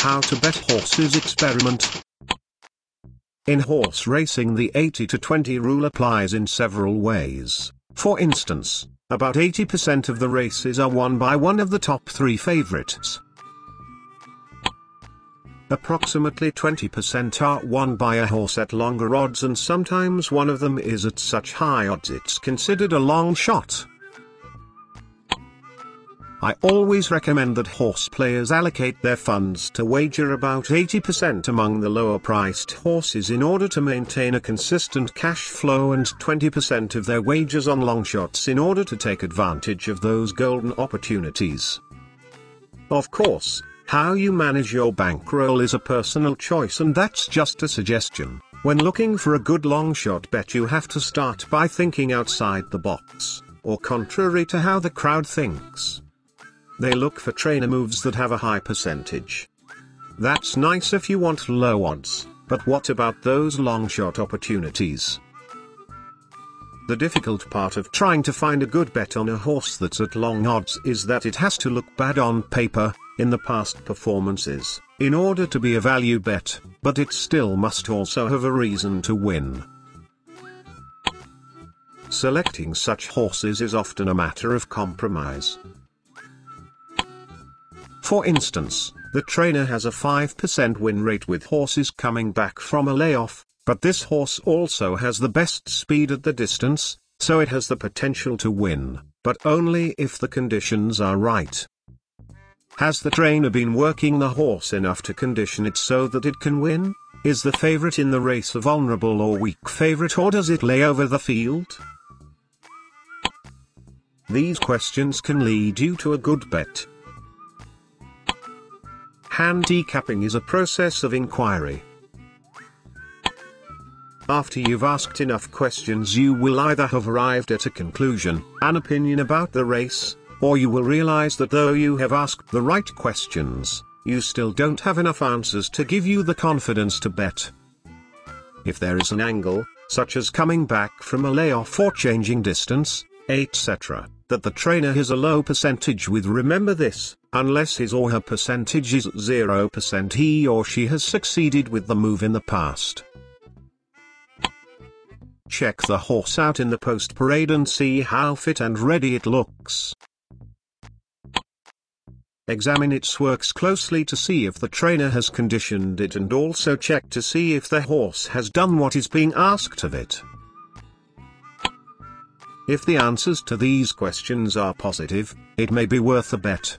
How to bet horses experiment. In horse racing the 80 to 20 rule applies in several ways. For instance, about 80% of the races are won by one of the top three favorites. Approximately 20% are won by a horse at longer odds and sometimes one of them is at such high odds it's considered a long shot. I always recommend that horse players allocate their funds to wager about 80% among the lower priced horses in order to maintain a consistent cash flow and 20% of their wagers on long shots in order to take advantage of those golden opportunities. Of course, how you manage your bankroll is a personal choice and that's just a suggestion. When looking for a good long shot bet you have to start by thinking outside the box, or contrary to how the crowd thinks. They look for trainer moves that have a high percentage. That's nice if you want low odds, but what about those long shot opportunities? The difficult part of trying to find a good bet on a horse that's at long odds is that it has to look bad on paper, in the past performances, in order to be a value bet, but it still must also have a reason to win. Selecting such horses is often a matter of compromise. For instance, the trainer has a 5% win rate with horses coming back from a layoff, but this horse also has the best speed at the distance, so it has the potential to win, but only if the conditions are right. Has the trainer been working the horse enough to condition it so that it can win? Is the favorite in the race a vulnerable or weak favorite or does it lay over the field? These questions can lead you to a good bet. Handicapping is a process of inquiry. After you've asked enough questions you will either have arrived at a conclusion, an opinion about the race, or you will realize that though you have asked the right questions, you still don't have enough answers to give you the confidence to bet. If there is an angle, such as coming back from a layoff or changing distance, etc., that the trainer has a low percentage with remember this, Unless his or her percentage is 0% he or she has succeeded with the move in the past. Check the horse out in the post parade and see how fit and ready it looks. Examine its works closely to see if the trainer has conditioned it and also check to see if the horse has done what is being asked of it. If the answers to these questions are positive, it may be worth a bet.